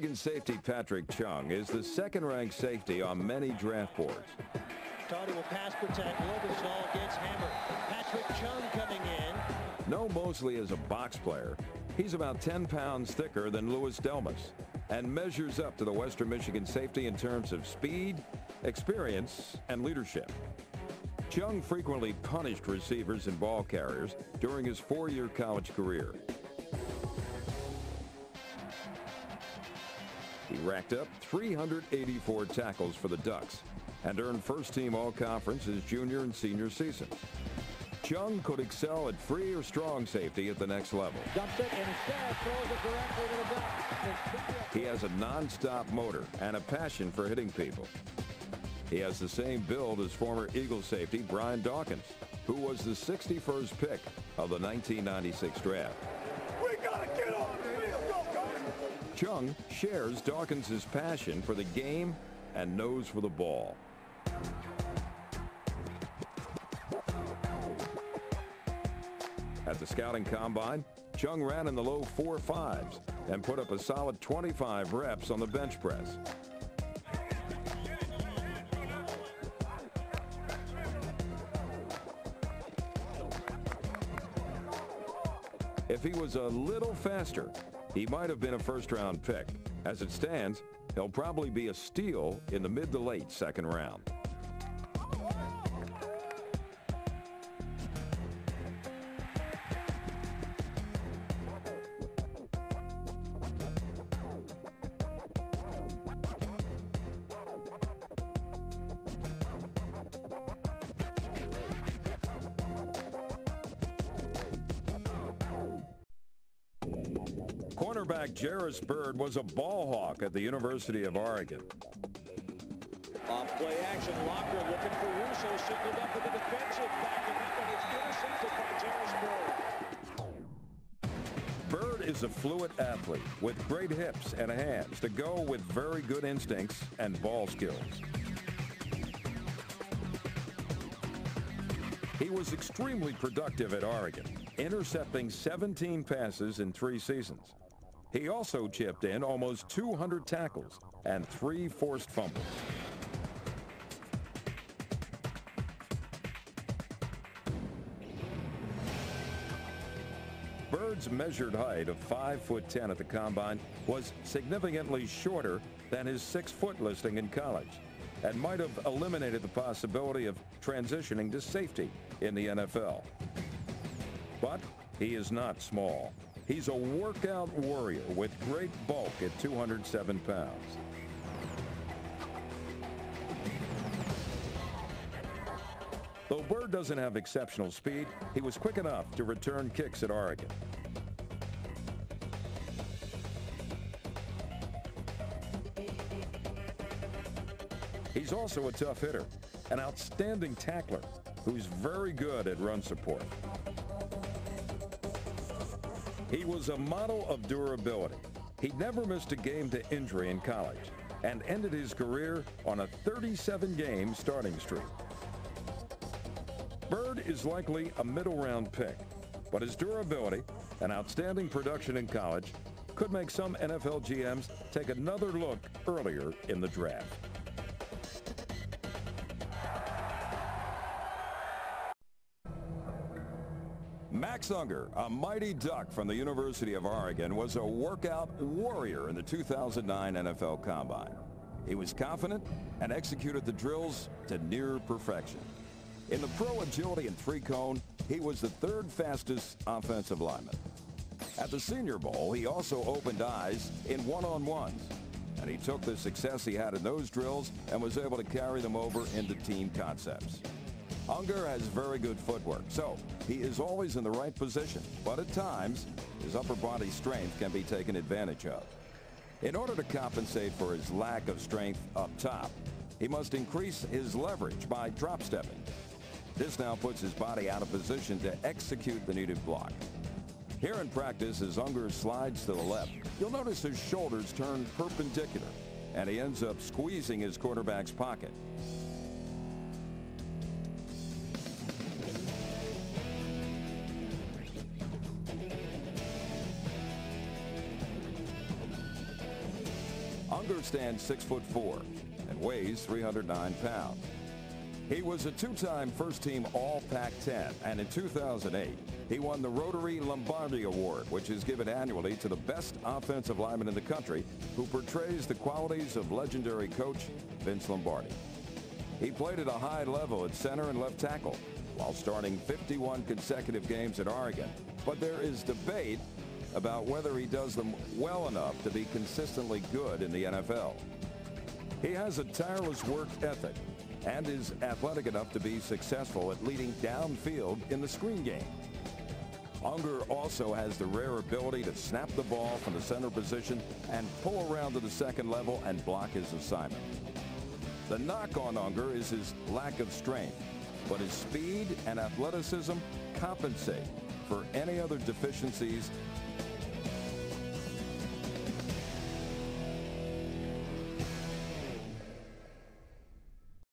Oregon safety Patrick Chung is the second-ranked safety on many draft boards. Tardy will pass protect. Gets hammered. Patrick Chung coming in. Known mostly as a box player, he's about 10 pounds thicker than Louis Delmas and measures up to the Western Michigan safety in terms of speed, experience, and leadership. Chung frequently punished receivers and ball carriers during his four-year college career. Racked up 384 tackles for the Ducks and earned first-team All-Conference his junior and senior seasons. Chung could excel at free or strong safety at the next level. Dumps it instead throws it directly to the Ducks. He has a non-stop motor and a passion for hitting people. He has the same build as former Eagle safety Brian Dawkins, who was the 61st pick of the 1996 draft. Chung shares Dawkins' passion for the game and nose for the ball. At the scouting combine, Chung ran in the low four fives and put up a solid 25 reps on the bench press. If he was a little faster, he might have been a first-round pick. As it stands, he'll probably be a steal in the mid to late second round. Cornerback Jairus Byrd was a ball hawk at the University of Oregon. Off play action. Locker looking for Russo. Signaled up with the defensive back. And that one is intercepted by Byrd. Bird is a fluid athlete with great hips and hands to go with very good instincts and ball skills. He was extremely productive at Oregon, intercepting 17 passes in three seasons. He also chipped in almost 200 tackles and three forced fumbles. Byrd's measured height of 5 foot 10 at the combine was significantly shorter than his 6 foot listing in college and might have eliminated the possibility of transitioning to safety in the NFL. But he is not small. He's a workout warrior with great bulk at 207 pounds. Though Byrd doesn't have exceptional speed, he was quick enough to return kicks at Oregon. He's also a tough hitter, an outstanding tackler who's very good at run support. He was a model of durability. He never missed a game to injury in college and ended his career on a 37-game starting streak. Byrd is likely a middle-round pick, but his durability and outstanding production in college could make some NFL GMs take another look earlier in the draft. Max Unger, a mighty duck from the University of Oregon, was a workout warrior in the 2009 NFL Combine. He was confident and executed the drills to near perfection. In the pro agility and three cone, he was the third fastest offensive lineman. At the Senior Bowl, he also opened eyes in one-on-ones, and he took the success he had in those drills and was able to carry them over into team concepts. Unger has very good footwork, so he is always in the right position, but at times, his upper body strength can be taken advantage of. In order to compensate for his lack of strength up top, he must increase his leverage by drop stepping. This now puts his body out of position to execute the needed block. Here in practice, as Unger slides to the left, you'll notice his shoulders turn perpendicular, and he ends up squeezing his quarterback's pocket. Unger stands 6 foot 4 and weighs 309 pounds. He was a two-time first-team All-Pac-10, and in 2008, he won the Rotary Lombardi Award, which is given annually to the best offensive lineman in the country who portrays the qualities of legendary coach Vince Lombardi. He played at a high level at center and left tackle while starting 51 consecutive games at Oregon. But there is debate about whether he does them well enough to be consistently good in the NFL. He has a tireless work ethic and is athletic enough to be successful at leading downfield in the screen game. Unger also has the rare ability to snap the ball from the center position and pull around to the second level and block his assignment. The knock on Unger is his lack of strength, but his speed and athleticism compensate for any other deficiencies